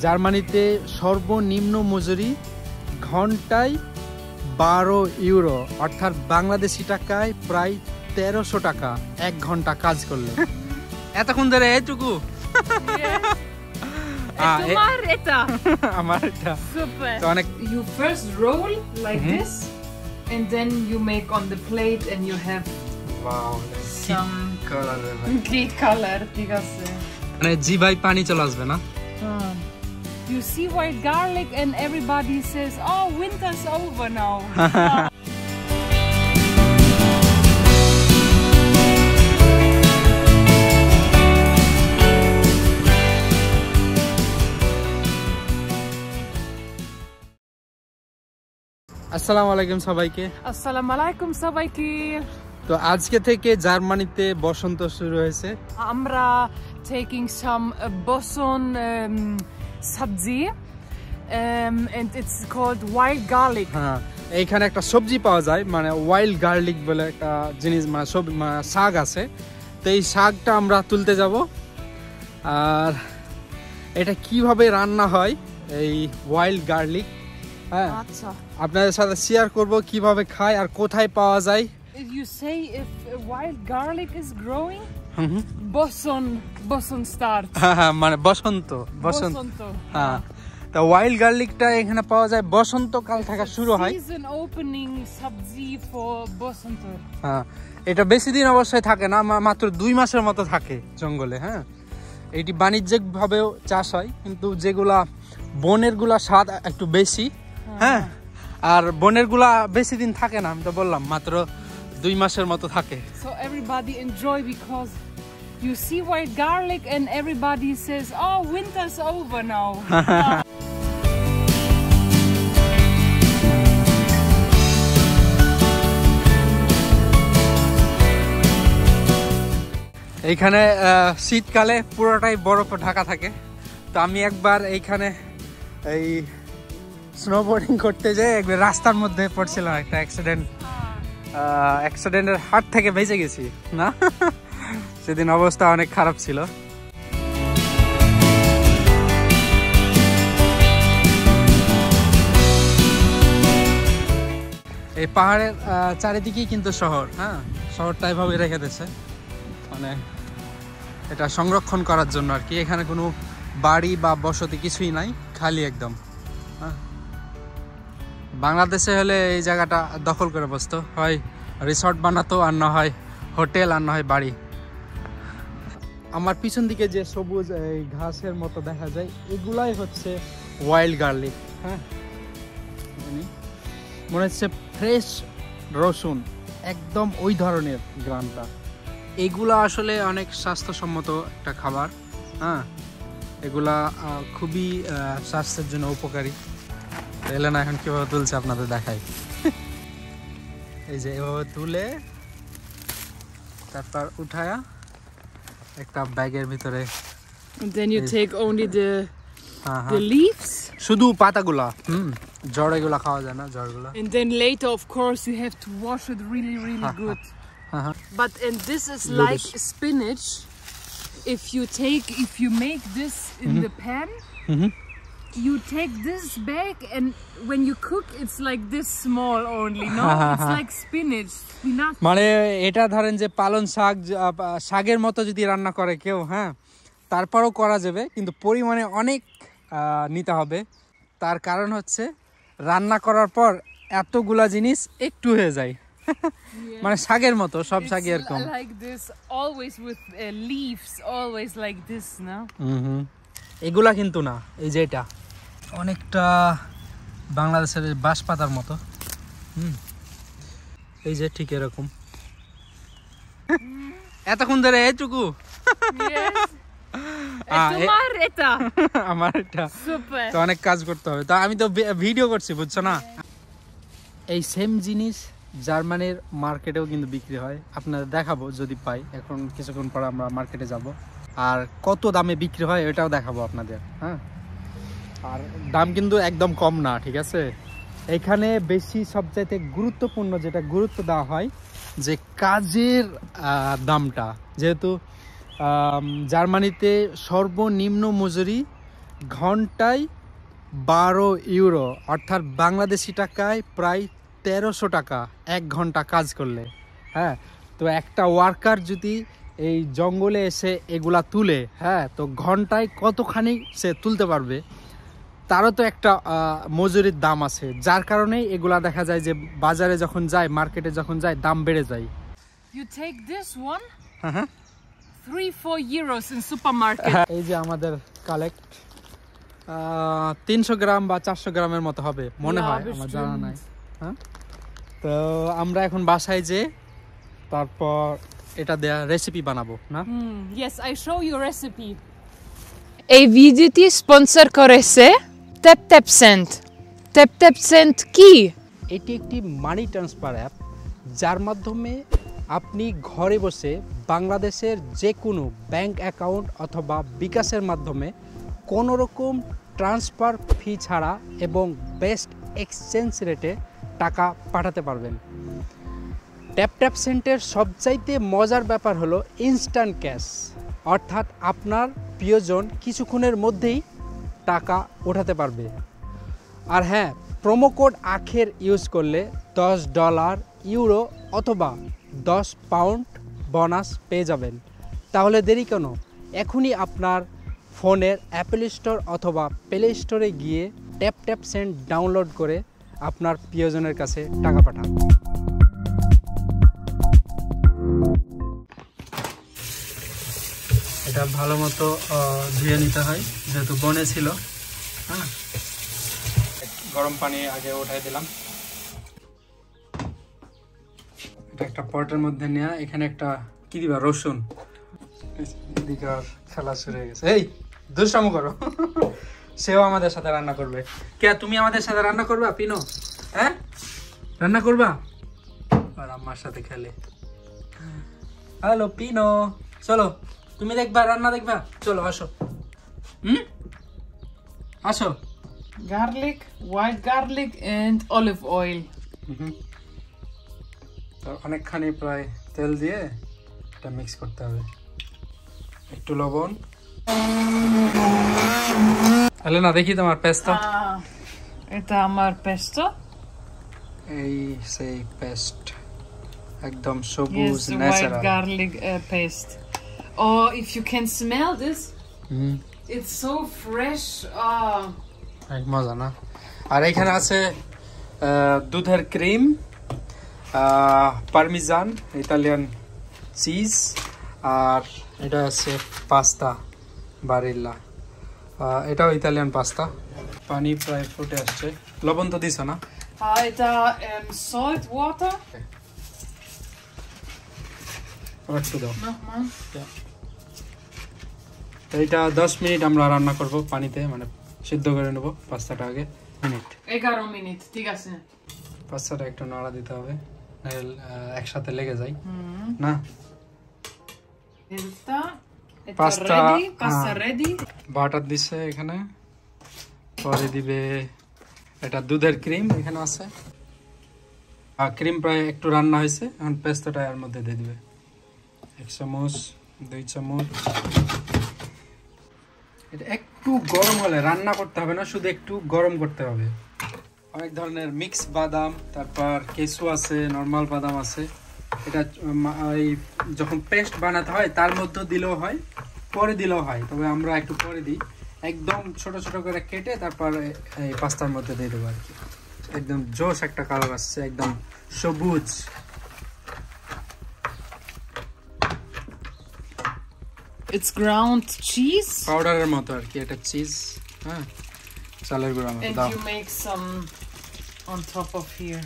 জার্মানিতে সর্বনিম্ন মজুরি ঘন্টায় বারো ইউরো অর্থাৎ বাংলাদেশি টাকায় প্রায় তেরোশো টাকা এক ঘণ্টা কাজ করলে। এতক্ষণ ধরে এটুকু আমার এটা। আমার make on the plate and you have wow some colour ঠিক আছে। মানে জি ভাই পানি চলে আসবে না? You see white garlic, and everybody says, "Oh, winter's over now." আসসালামু আলাইকুম সবাইকে Assalamu alaikum, Sabaiki. তো আজকে থেকে জার্মানিতে বসন্ত শুরু হয়েছে Amra taking some uh, boson um, um, and it's called wild garlic. হ্যাঁ এইখানে একটা সবজি পাওয়া যায় মানে ওয়াইল্ড গার্লিক বলে একটা জিনিস মানে সব মানে শাক আছে তো এই শাকটা আমরা তুলতে যাব আর এটা কীভাবে রান্না হয় এই ওয়াইল্ড গার্লিক হ্যাঁ Acha. আপনাদের সাথে শেয়ার করব কীভাবে খায় আর কোথায় পাওয়া যায় If you say if wild garlic is growing, hmm. boson, boson হ্যাঁ, হ্যাঁ, মানে বসন্ত বসন্ত। হ্যাঁ। তা ওয়াইল্ড গার্লিকটা এখানে পাওয়া যায় বসন্তকাল থেকে শুরু হয়। Season opening sabzi for bosonto. হ্যাঁ এটা বেশি দিন অবশ্যই থাকে না মাত্র দুই মাসের মতো থাকে জঙ্গলে হ্যাঁ। এটি বাণিজ্যিক ভাবেও চাষ হয় কিন্তু যেগুলা বনেরগুলা স্বাদ একটু বেশি হ্যাঁ। আর বনেরগুলা বেশি দিন থাকে না আমি তো বললাম মাত্র দুই মাসের মতো থাকে। So everybody enjoy because you see white garlic and everybody says, "Oh, winter's over now." এইখানে শীতকালে পুরোটাই বরফে ঢাকা থাকে। তো আমি একবার এইখানে এই স্নোবোর্ডিং করতে যেয়ে একবার রাস্তার মধ্যে পড়ছিলাম একটা অ্যাক্সিডেন্ট অ্যাক্সিডেন্টের হাত থেকে বেঁচে গেছি না? সেদিন অবস্থা অনেক খারাপ ছিল। এই পাহাড়ের চারিদিকেই কিন্তু শহর হ্যাঁ? শহরটা এভাবে রেখে দিয়েছে। মানে এটা সংরক্ষণ করার জন্য আর কি। এখানে কোনো বাড়ি বা বসতি কিছুই নাই, খালি একদম হ্যাঁ? বাংলাদেশে হলে এই জায়গাটা দখল করে বসতো। হয় রিসর্ট বানাতো আর না হয় হোটেল আর না হয় বাড়ি। আমার পিছন দিকে যে সবুজ, এই ঘাসের মতো দেখা যায়, এগুলাই হচ্ছে ওয়াইল্ড গার্লিক হ্যাঁ? মনে হচ্ছে ফ্রেশ রসুন, একদম ওই ধরনের গ্রামটা। এগুলা আসলে অনেক স্বাস্থ্যসম্মত একটা খাবার হ্যাঁ? এগুলা খুবই স্বাস্থ্যের জন্য উপকারী। তো এলেনা, এখন কীভাবে তুলছে আপনাদের দেখাই? এই যে এভাবে তুলে, তারপর উঠায়া একটা ব্যাগের ভিতরে And then you Yes. take only the হ্যাঁ the হ্যাঁ leaves, শুধু পাতাগুলা হুম জড় এগুলা খাওয়া যায় না জড়গুলা and then later, of course, you have to wash it really, really good. হ্যাঁ হ্যাঁ But and this is Look like this. spinach. If you take, if you make this in the pan, Mhm. You take this bag, and when you cook, it's like this small only. No, it's like spinach, spinach. মানে এটা ধরেন যে পালন শাক শাকের মতো যদি রান্না করে কেউ হ্যাঁ তারপরও করা যাবে কিন্তু পরিমাণে অনেক নিতে হবে তার কারণ হচ্ছে রান্না করার পর এতগুলা জিনিস একটু হয়ে যায় মানে শাকের মতো সব শাকই এরকম li- like this, always with uh, leaves, always like this. No. হুম হুম। এগুলা কিন্তু না এই যে এটা। অনেকটা বাংলাদেশের বাঁশ পাতার মতো। হুম এই যে ঠিক এরকম। এতক্ষণ ধরে এইটুকু. আমার এটা। তো অনেক কাজ করতে হবে। তা আমি তো ভিডিও করছি বুঝছ না? এই সেম জিনিস জার্মানির মার্কেটেও কিন্তু বিক্রি হয়। আপনাদের দেখাবো যদি পাই। এখন কিছুক্ষণ পর আমরা মার্কেটে যাব। আর কত দামে বিক্রি হয় এটাও দেখাবো আপনাদের হ্যাঁ? আর দাম কিন্তু একদম কম না, ঠিক আছে? এখানে বেশি সবচাইতে গুরুত্বপূর্ণ যেটা গুরুত্ব দেওয়া হয়, যে কাজের দামটা। যেহেতু জার্মানিতে সর্বনিম্ন মজুরি ঘন্টায় বারো ইউরো, অর্থাৎ বাংলাদেশি টাকায় প্রায় তেরোশো টাকা এক ঘণ্টা কাজ করলে হ্যাঁ? তো একটা ওয়ার্কার যদি এই জঙ্গলে এসে এগুলা তুলে হ্যাঁ তো ঘন্টায় কতখানি সে তুলতে পারবে? তারও তো একটা মজুরির দাম আছে। যার কারণেই এগুলা দেখা যায় যে বাজারে যখন যায় মার্কেটে যখন যায় দাম বেড়ে যায়। You take this one, হ্যাঁ হ্যাঁ। Three, four euros in supermarket. এই যে আমাদের কালেক্ট তিনশো গ্রাম বা চারশো গ্রামের মতো হবে মনে হয় আমার জানা নাই। হ্যাঁ? তো আমরা এখন বাসায় যে তারপর এটা দেয়া রেসিপি বানাবো না? Yes I show you recipe. এই ভিডিওটি স্পন্সর করেছে tap tap send tap tap send কি? এটি একটি মানি ট্রান্সফার অ্যাপ যার মাধ্যমে আপনি ঘরে বসে বাংলাদেশের যে কোনো ব্যাংক অ্যাকাউন্ট অথবা বিকাশের মাধ্যমে কোনো রকম ট্রান্সফার ফি ছাড়া এবং বেস্ট এক্সচেঞ্জ রেটে টাকা পাঠাতে পারবেন। ট্যাপ ট্যাপ সেন্টের সবচাইতে মজার ব্যাপার হলো ইনস্ট্যান্ট ক্যাশ অর্থাৎ আপনার প্রিয়জন কিছুক্ষণের মধ্যেই টাকা ওঠাতে পারবে। আর হ্যাঁ প্রোমো কোড আখের ইউজ করলে দশ ডলার ইউরো অথবা দশ পাউন্ড বোনাস পেয়ে যাবেন। তাহলে দেরি কেন? এখনই আপনার ফোনের অ্যাপেল স্টোর অথবা প্লে স্টোরে গিয়ে ট্যাপ ট্যাপ সেন্ট ডাউনলোড করে আপনার প্রিয়জনের কাছে টাকা পাঠান। এটা ভালো মতো ধুয়ে নিতে হয়, যেহেতু বনে ছিল হ্যাঁ। গরম পানি আগে উঠাই দিলাম। এটা একটা পটের মধ্যে নেওয়া এখানে একটা, কি দিবা, রসুন? খেলা শুরু হয়ে গেছে। এই দুষ্টামো করো। সেও আমাদের সাথে রান্না করবে। কে, তুমি আমাদের সাথে রান্না করবা, পিনো? হ্যাঁ? রান্না করবা? আর আম্মার সাথে খেলে। Hello, Pino. চলো। তুমি দেখবা রান্না দেখবা। চলো আসো। হুম? আসো। Garlic white garlic and olive oil. হুম। তো অনেকখানি প্রায় তেল দিয়ে এটা মিক্স করতে হবে। একটু লবণ। তাহলে না দেখি তোমার পেস্তা। এটা আমার pesto এই সেই পেস্ট। একদম সবুজ natural uh, paste oh if you can smell this. Hmm it's so fresh oh এক মজা না? আর এখানে আছে দুধের ক্রিম পারমিজান ইতালিয়ান চিজ আর এটা আছে পাস্তা বারিল্লা। এটাও ইতালিয়ান পাস্তা। পানি প্রায় ফুটে আসছে। লবণ তো দিছ না? এটা দাও। nochmal তো এটা দশ মিনিট আমরা রান্না করব পানিতে মানে সিদ্ধ করে নেব পাস্তাটা আগে। মিনিট। 11 মিনিট ঠিক আছে। পাস্তাটা একটু নাড়া দিতে হবে একসাথে লেগে যায়। না? ah. ready বাটার দিছে এখানে। পরে দিবে এটা দুধের ক্রিম এখানে আছে। আর ক্রিম প্রায় একটু রান্না হয়েছে এখন পেস্তাটা এর মধ্যে দিয়ে দিবে। এক চামচ দুই চামচ। এটা একটু গরম হলে রান্না করতে হবে না, শুধু একটু গরম করতে হবে। অনেক ধরনের মিক্স বাদাম, তারপর কেসু আছে, নর্মাল বাদাম আছে। এটা এই যখন পেস্ট বানাতে হয়, তার মধ্যে দিলেও হয়, পরে দিলেও হয়। তবে আমরা একটু পরে দিই। একদম ছোট ছোট করে কেটে তারপর এই পাস্তার মধ্যে দিয়ে দেবো আর কি। একদম জোশ একটা কালার আসছে, একদম সবুজ। it's ground cheese পাউডারের মতো আর কি এটা চিজ হ্যাঁ চালের গুঁড়ার মতো and দাও you make some on top of here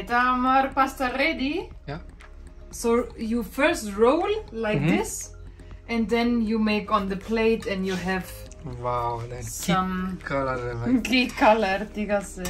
এটা আমার pasta ready Yeah. so you first roll like Mhm. this and then you make on the plate and you have wow কি some কালার রে ভাই কি color ঠিক আছে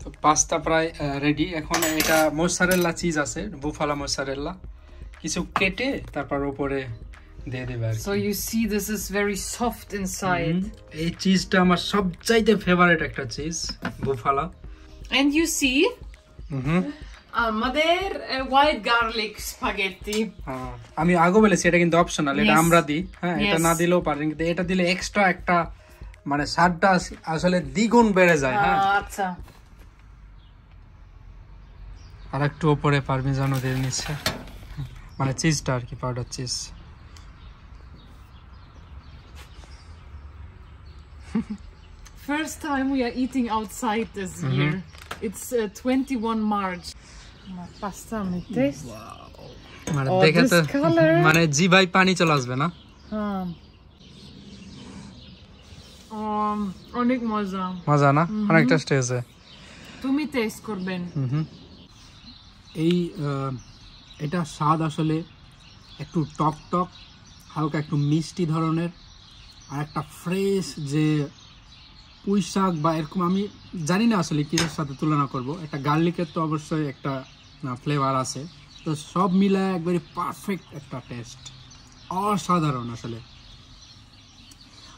তো pasta প্রায় রেডি এখন এটা মোসারেল্লা চিজ আছে বুফালা মোসারেল্লা কিছু কেটে তারপর উপরে দিয়ে দেবে আর you see this is very soft inside. হুম। এই চিজটা আমার সবচাইতে ফেভারিট একটা চিজ বুফালা you see হুম আমাদের white garlic spaghetti. হ্যাঁ, আমি আগে বলেছি এটা কিন্তু অপশনাল এটা আমরা দিই। হ্যাঁ এটা না দিলেও পারেন কিন্তু এটা দিলে এক্সট্রা একটা মানে স্বাদটা আসলে দ্বিগুণ বেড়ে যায় হ্যাঁ। আচ্ছা। আর একটু ওপরে পারমিজানো দিয়ে নিচ্ছে। মানে চিজটা আর কি powder cheese First time we are eating outside this year. It's uh, 21 March. Pasta with this. মানে Oh, দেখে তো. মানে জিভাই পানি চলে আসবে না? Um, um, অনেক মজা। মজা না? অনেক টেস্ট হয়েছে তুমি টেস্ট করবেন। হুম এই এটা স্বাদ আসলে একটু টক টক হালকা একটু মিষ্টি ধরনের আর একটা ফ্রেশ যে পুঁই শাক বা এরকম আমি জানি না আসলে কিসের সাথে তুলনা করব। একটা গার্লিকের তো অবশ্যই একটা ফ্লেভার আছে। তো সব মিলায় একবারে পারফেক্ট একটা টেস্ট অসাধারণ আসলে।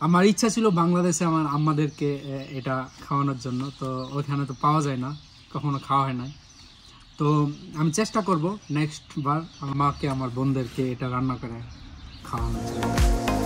আমার ইচ্ছা ছিল বাংলাদেশে আমার আম্মাদেরকে এ, এটা খাওয়ানোর জন্য তো ওইখানে তো পাওয়া যায় না কখনো খাওয়া হয় না তো আমি চেষ্টা করব নেক্সট বার আমার মাকে আমার বোনদেরকে এটা রান্না করে খাওয়ানো